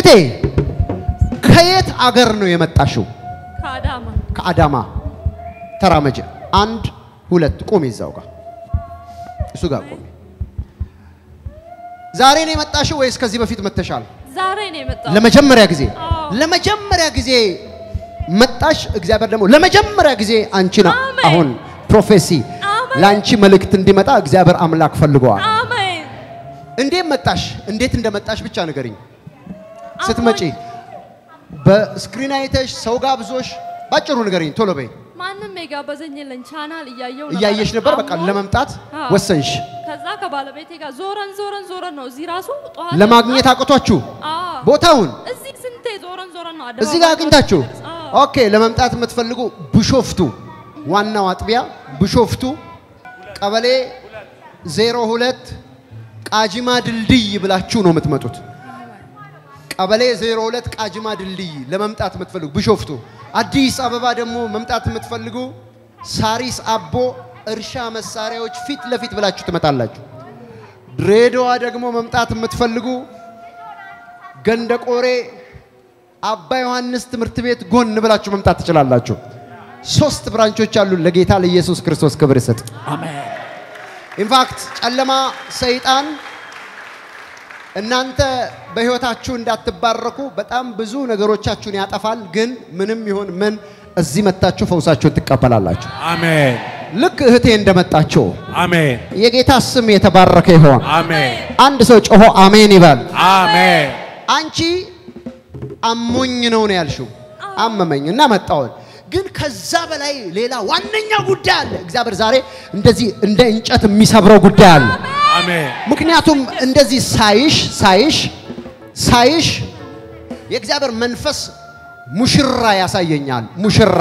እህቴ ከየት አገር ነው የመጣሽው? ከአዳማ ከአዳማ ተራመጀ። አንድ ሁለት ቁሚ፣ እዛው ጋር እሱ ጋር ቁሚ። ዛሬ ነው የመጣሽው ወይስ ከዚህ በፊት መተሻል? ዛሬ ነው የመጣው። ለመጀመሪያ ጊዜ ለመጀመሪያ ጊዜ መጣሽ። እግዚአብሔር ደግሞ ለመጀመሪያ ጊዜ አንቺን አሁን ፕሮፌሲ ለአንቺ መልእክት እንዲመጣ እግዚአብሔር አምላክ ፈልገዋል። አሜን። እንዴት መጣሽ? እንዴት እንደመጣሽ ብቻ ንገሪኝ። ስትመጪ በ screen አይተሽ ሰው ጋብዞሽ ባጭሩ ንገሪኝ፣ ቶሎ በይ። ማንም የጋበዘኝ የለኝ። ቻናል እያየው እያየሽ ነበር፣ በቃ ለመምጣት ወሰንሽ። ከዛ ከባለቤቴ ጋር ዞረን ዞረን ዞረን ነው እዚህ ራሱ ጠዋት ለማግኘት አቅቷችሁ ቦታውን እዚህ ስንቴ ዞረን ዞረን ነው እዚህ ጋር አግኝታችሁ OK። ለመምጣት የምትፈልጉ ቢሾፍቱ ዋናው አጥቢያ ቢሾፍቱ ቀበሌ 02 ቃጂማ ድልድይ ብላችሁ ነው የምትመጡት። ቀበሌ 02 ቃጂማ ድልድይ ለመምጣት የምትፈልጉ ቢሾፍቱ። አዲስ አበባ ደግሞ መምጣት የምትፈልጉ ሳሪስ አቦ እርሻ መሳሪያዎች ፊት ለፊት ብላችሁ ትመጣላችሁ። ድሬዳዋ ደግሞ መምጣት የምትፈልጉ ገንደ ቆሬ አባ ዮሐንስ ትምህርት ቤት ጎን ብላችሁ መምጣት ትችላላችሁ። ሶስት branch ኦች አሉ። ለጌታ ለኢየሱስ ክርስቶስ ክብር ይሰጥ። In fact ጨለማ ሰይጣን እናንተ በህይወታችሁ እንዳትባረኩ በጣም ብዙ ነገሮቻችሁን ያጠፋል። ግን ምንም ይሁን ምን እዚህ መታችሁ ፈውሳችሁን ትቀበላላችሁ። አሜን ልክ እህቴ እንደመጣችሁ አሜን የጌታ ስም የተባረከ ይሆን። አሜን አንድ ሰው ጮሆ አሜን ይበል። አሜን አንቺ አሞኝ ነው ነው ያልሽው። አመመኝ እና መጣሁን። ግን ከዛ በላይ ሌላ ዋነኛ ጉዳይ አለ። እግዚአብሔር ዛሬ እንደዚህ እንደ እንጨት የሚሰብረው ጉዳይ አለ። ምክንያቱም እንደዚህ ሳይሽ ሳይሽ ሳይሽ የእግዚአብሔር መንፈስ ሙሽራ ያሳየኛል። ሙሽራ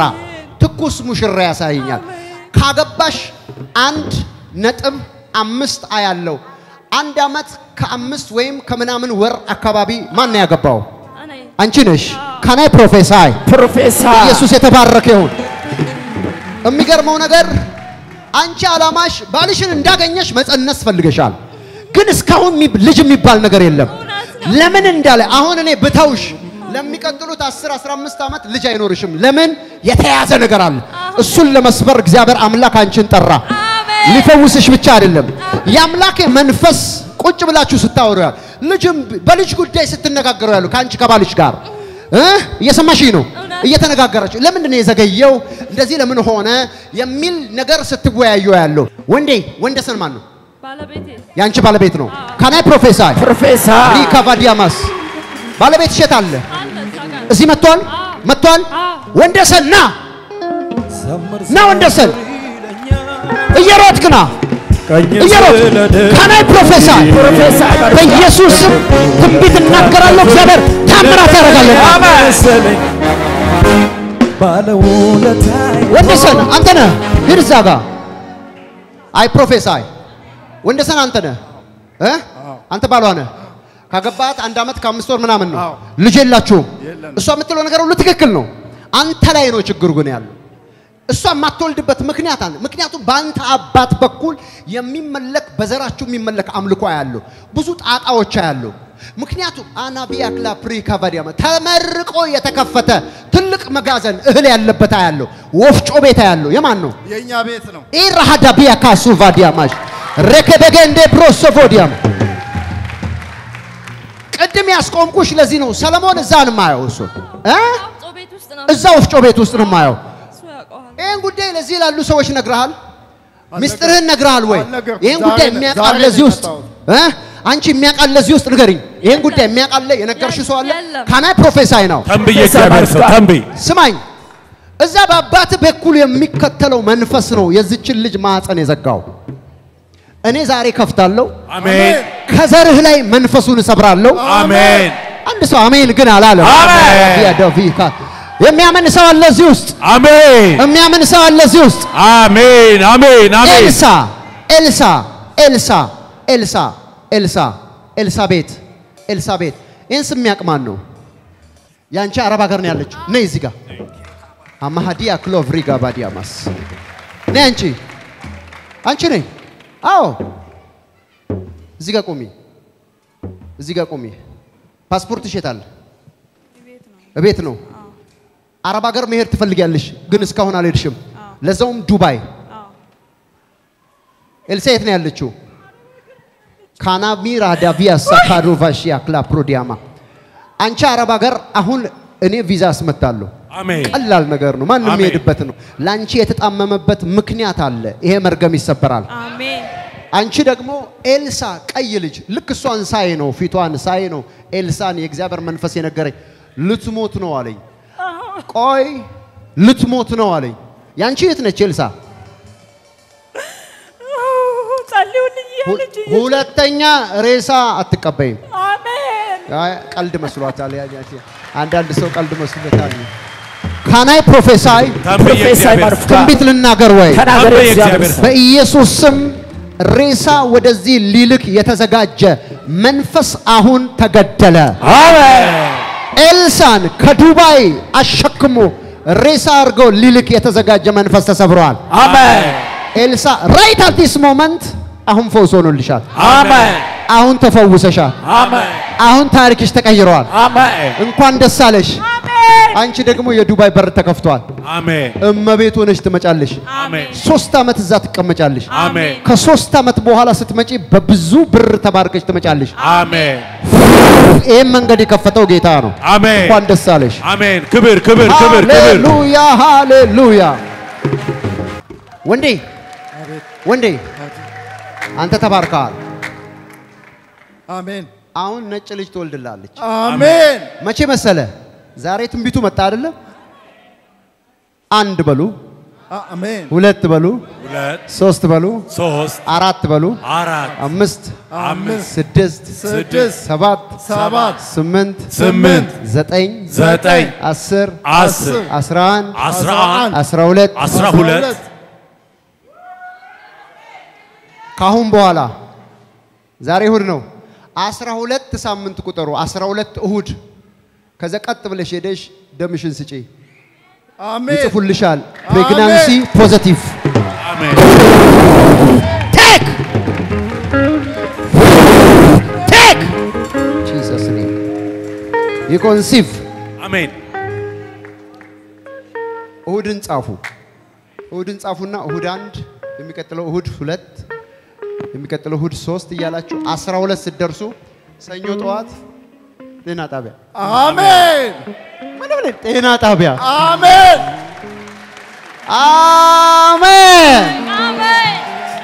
ትኩስ ሙሽራ ያሳየኛል። ካገባሽ አንድ ነጥብ አምስት አያለው። አንድ አመት ከአምስት ወይም ከምናምን ወር አካባቢ ማን ነው ያገባው? አንቺ ነሽ። Can I prophesy prophesy ኢየሱስ የተባረከ ይሁን። የሚገርመው ነገር አንቺ አላማሽ ባልሽን እንዳገኘሽ መጸነስ ፈልገሻል፣ ግን እስካሁን ልጅ የሚባል ነገር የለም። ለምን እንዳለ አሁን እኔ ብተውሽ ለሚቀጥሉት 10 15 ዓመት ልጅ አይኖርሽም። ለምን የተያዘ ነገር አለ። እሱን ለመስበር እግዚአብሔር አምላክ አንቺን ጠራ። ሊፈውስሽ ብቻ አይደለም። የአምላኬ መንፈስ ቁጭ ብላችሁ ስታወሩ ያል ልጅም በልጅ ጉዳይ ስትነጋገሩ ያሉ ከአንቺ ከባልሽ ጋር እየሰማሽኝ ነው እየተነጋገራችሁ ለምንድን ነው የዘገየው? እንደዚህ ለምን ሆነ? የሚል ነገር ስትወያዩ ያለው ወንዴ ወንደሰን ማን ነው? የአንቺ ባለቤት ነው? ካናይ ፕሮፌሰር! ፕሮፌሰር ሪካቫዲያማስ ባለቤት ሸት አለ? እዚህ መጥቷል? መጥቷል? ወንደሰን ና! ና ወንደሰን! እየሮጥክ ና! እየሮጥ ካናይ ፕሮፌሰር ፕሮፌሰር! በኢየሱስ ስም ትንቢት እናገራለሁ። እግዚአብሔር ታምራት ባለውለታይ ወንደሰን አንተ ነህ። ሂድ እዛ ጋ አይ ፕሮፌሰር ወንደሰን አንተ ነህ እ አንተ ባሏ ነህ። ካገባት አንድ ዓመት ከአምስት ወር ምናምን ነው። ልጅ የላችሁም። እሷ የምትለው ነገር ሁሉ ትክክል ነው። አንተ ላይ ነው ችግር ግን ያለው። እሷ የማትወልድበት ምክንያት አለ። ምክንያቱም በአንተ አባት በኩል የሚመለክ በዘራችሁ የሚመለክ አምልኮ ያለው ብዙ ጣጣዎች ያለው ምክንያቱም አናቢያ ክላ ፕሪካቫዲያማ ተመርቆ የተከፈተ ትልቅ መጋዘን እህል ያለበት ያለው ወፍጮ ቤት ያለው የማን ነው? የእኛ ቤት ነው። ኢራሃዳቢያ ካሱ ቫዲያማሽ ረከበገንዴ ብሮሶፎዲያም ቅድም ያስቆምኩሽ ለዚህ ነው። ሰለሞን እዛ ነው የማየው እሱ እ ወፍጮ ቤት ውስጥ ነው እዛ ወፍጮ ቤት ውስጥ ነው የማየው። ይህን ጉዳይ ለዚህ ላሉ ሰዎች ነግረሃል? ሚስጥርህን ነግረሃል ወይ? ይህን ጉዳይ የሚያውቃል ለዚህ ውስጥ? አንቺ የሚያውቃል ለዚህ ውስጥ ንገሪኝ። ይህን ጉዳይ የሚያውቃል የነገርሽው ሰው አለ? ካናይ ፕሮፌሳይ ነው። ተንብዬ እግዚአብሔር ሰው ተንብይ ስማኝ፣ እዛ በአባት በኩል የሚከተለው መንፈስ ነው የዚችን ልጅ ማህፀን የዘጋው። እኔ ዛሬ ከፍታለሁ፣ አሜን ከዘርህ ላይ መንፈሱን እሰብራለሁ። አሜን አንድ ሰው አሜን ግን አላለም። አሜን። ዲያዶቪካ የሚያምን ሰው አለ እዚህ ውስጥ፣ አሜን የሚያምን ሰው አለ እዚህ ውስጥ። አሜን አሜን አሜን ኤልሳ ኤልሳ ኤልሳ ኤልሳ ኤልሳ ኤልሳቤት ኤልሳቤት ይህን ስም የሚያውቅ ማን ነው? ያንቺ አረብ ሀገር ነው ያለችው። ነይ እዚህ ጋር አማሃዲያ ክሎቭሪጋ ባዲያማስ ነይ አንቺ አንቺ ነይ። አዎ እዚህ ጋር ቁሚ፣ እዚህ ጋር ቁሚ። ፓስፖርትሽ የት አለ? እቤት ነው። አረብ ሀገር መሄድ ትፈልጊያለሽ፣ ግን እስካሁን አልሄድሽም። ለዛውም ዱባይ። ኤልሳ የት ነው ያለችው? ካናሚራ ዳቪያ ሳካዶቫሺያ ክላፕሮዲያማ አንቺ አረብ ሀገር አሁን እኔ ቪዛ አስመታለሁ። አሜን ቀላል ነገር ነው። ማንም የሚሄድበት ነው። ለአንቺ የተጣመመበት ምክንያት አለ። ይሄ መርገም ይሰበራል። አሜን አንቺ ደግሞ ኤልሳ ቀይ ልጅ ልክ እሷን ሳይ ነው ፊቷን ሳይ ነው ኤልሳን የእግዚአብሔር መንፈስ የነገረኝ ልትሞት ነው አለኝ። ቆይ ልትሞት ነው አለኝ። ያንቺ የት ነች ኤልሳ? ሁለተኛ ሬሳ አትቀበይም። ቀልድ መስሏታል። አንዳንድ ሰው ቀልድ መስሎታል። Can I prophesy ትንቢት ልናገር ወይ? በኢየሱስ ስም ሬሳ ወደዚህ ሊልክ የተዘጋጀ መንፈስ አሁን ተገደለ። አሜን ኤልሳን ከዱባይ አሸክሞ ሬሳ አድርገው ሊልክ የተዘጋጀ መንፈስ ተሰብረዋል። አሜን ኤልሳ right at this moment አሁን ፈውስ ሆኖልሻል። አሜን አሁን ተፈውሰሻል። አሜን አሁን ታሪክሽ ተቀይረዋል። አሜን እንኳን ደስ አለሽ። አንቺ ደግሞ የዱባይ በር ተከፍቷል። አሜን እመቤት ሆነሽ ትመጫለሽ። አሜን ሶስት ዓመት እዛ ትቀመጫለሽ። አሜን ከሶስት ዓመት በኋላ ስትመጪ በብዙ ብር ተባርከሽ ትመጫለሽ። አሜን ይህም መንገድ የከፈተው ጌታ ነው። አሜን እንኳን ደስ አለሽ። አሜን ክብር ክብር ክብር ክብር ሃሌሉያ ሃሌሉያ። ወንዴ ወንዴ አንተ ተባርከሃል። አሜን አሁን ነጭ ልጅ ትወልድላለች። አሜን መቼ መሰለ? ዛሬ ትንቢቱ መጣ አይደለ? አንድ በሉ፣ አሜን። ሁለት በሉ፣ ሁለት ሶስት በሉ፣ ሶስት አራት በሉ፣ አራት አምስት፣ አምስት ስድስት፣ ስድስት ሰባት፣ ሰባት ስምንት፣ ስምንት ዘጠኝ፣ ዘጠኝ አስር፣ አስር አስራ አንድ፣ አስራ አንድ አስራ ሁለት አስራ ሁለት። ካሁን በኋላ ዛሬ እሁድ ነው። አስራ ሁለት ሳምንት ቁጠሩ። አስራ ሁለት እሁድ ከዛ ቀጥ ብለሽ ሄደሽ ደምሽን ስጪ፣ አሜን። ይጽፉልሻል። Pregnancy positive። አሜን። Take! Take! Jesus name። You conceive አሜን። እሁድን ጻፉ። እሁድን ጻፉና እሁድ አንድ የሚቀጥለው እሁድ ሁለት የሚቀጥለው እሁድ ሶስት እያላችሁ አስራ ሁለት ስትደርሱ ሰኞ ጠዋት ጤና ጣቢያ። አሜን! ምን ብለን ጤና ጣቢያ? አሜን! አሜን። አሜን!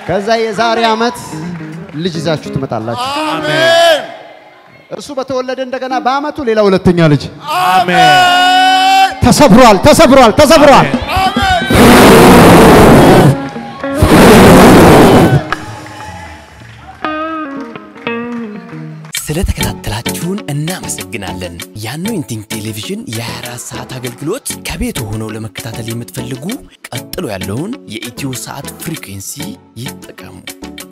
ከዛ የዛሬ ዓመት ልጅ ይዛችሁ ትመጣላችሁ። አሜን! እርሱ በተወለደ እንደገና በአመቱ ሌላ ሁለተኛ ልጅ። አሜን! ተሰብሯል፣ ተሰብሯል፣ ተሰብሯል። ስለተከታተላችሁን እናመሰግናለን። የአኖይንቲንግ ቴሌቪዥን የ24 ሰዓት አገልግሎት ከቤት ሆነው ለመከታተል የምትፈልጉ ቀጥሎ ያለውን የኢትዮ ሳት frequency ይጠቀሙ።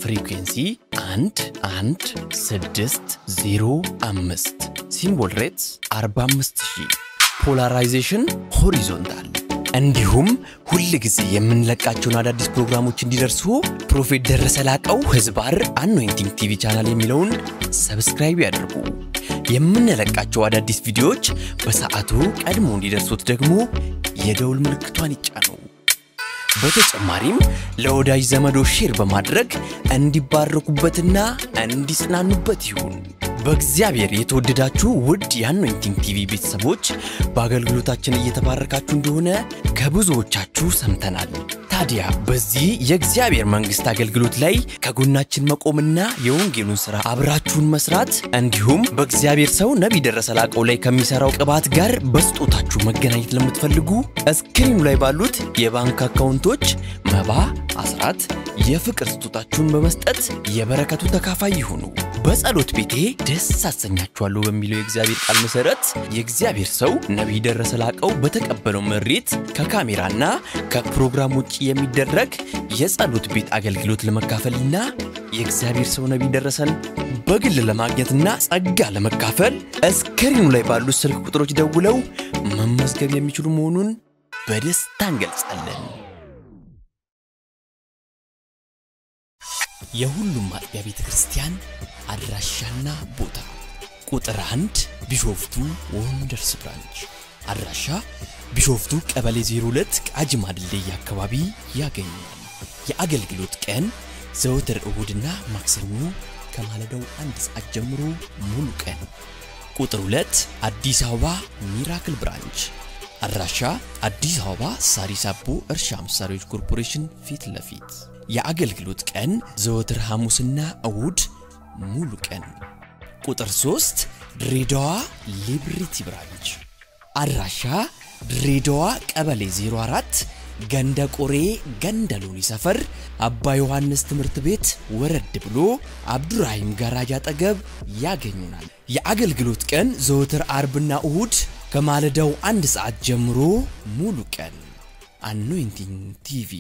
Frequency 1 1 6 0 5 symbol rates 45000 polarization horizontal እንዲሁም ሁል ጊዜ የምንለቃቸውን አዳዲስ ፕሮግራሞች እንዲደርሱ Prophet ደረሰ ላቀው ህዝባር Anointing TV channel የሚለውን subscribe ያድርጉ። የምንለቃቸው አዳዲስ ቪዲዮዎች በሰዓቱ ቀድሞ እንዲደርሱት ደግሞ የደውል ምልክቷን ይጫኑ። በተጨማሪም ለወዳጅ ዘመዶ share በማድረግ እንዲባረኩበትና እንዲጽናኑበት ይሁን። በእግዚአብሔር የተወደዳችሁ ውድ የ Anointing TV ቤተሰቦች በአገልግሎታችን እየተባረካችሁ እንደሆነ ከብዙዎቻችሁ ሰምተናል። ታዲያ በዚህ የእግዚአብሔር መንግሥት አገልግሎት ላይ ከጎናችን መቆምና የወንጌሉን ሥራ አብራችሁን መስራት እንዲሁም በእግዚአብሔር ሰው ነቢይ ደረሰ ላቀው ላይ ከሚሠራው ቅባት ጋር በስጦታችሁ መገናኘት ለምትፈልጉ እስክሪኑ ላይ ባሉት የባንክ አካውንቶች መባ፣ አስራት፣ የፍቅር ስጦታችሁን በመስጠት የበረከቱ ተካፋይ ይሁኑ። በጸሎት ቤቴ ደስ አሰኛችኋለሁ በሚለው የእግዚአብሔር ቃል መሰረት የእግዚአብሔር ሰው ነቢይ ደረሰ ላቀው በተቀበለው መሬት ከካሜራና ከፕሮግራም ውጭ የሚደረግ የጸሎት ቤት አገልግሎት ለመካፈልና የእግዚአብሔር ሰው ነቢይ ደረሰን በግል ለማግኘትና ጸጋ ለመካፈል እስክሪኑ ላይ ባሉት ስልክ ቁጥሮች ደውለው መመዝገብ የሚችሉ መሆኑን በደስታ እንገልጻለን። የሁሉም አጥቢያ ቤተ ክርስቲያን አድራሻና ቦታ ቁጥር አንድ ቢሾፍቱ Wonders Branch አድራሻ ቢሾፍቱ ቀበሌ 02 ቃጂማ ድልድይ አካባቢ ያገኛል። የአገልግሎት ቀን ዘወትር እሁድና ማክሰኞ ከማለዳው አንድ ሰዓት ጀምሮ ሙሉ ቀን። ቁጥር 2 አዲስ አበባ Miracle Branch አድራሻ አዲስ አበባ ሳሪስ አቦ እርሻ መሳሪያዎች ኮርፖሬሽን ፊት ለፊት የአገልግሎት ቀን ዘወትር ሐሙስና እሁድ ሙሉ ቀን። ቁጥር 3 ድሬዳዋ Liberty Branch አድራሻ ድሬዳዋ ቀበሌ 04 ገንደ ቆሬ ገንደ ሎኒ ሰፈር አባ ዮሐንስ ትምህርት ቤት ወረድ ብሎ አብዱራሂም ጋራጅ አጠገብ ያገኙናል። የአገልግሎት ቀን ዘወትር አርብና እሁድ ከማለዳው አንድ ሰዓት ጀምሮ ሙሉ ቀን። Anointing TV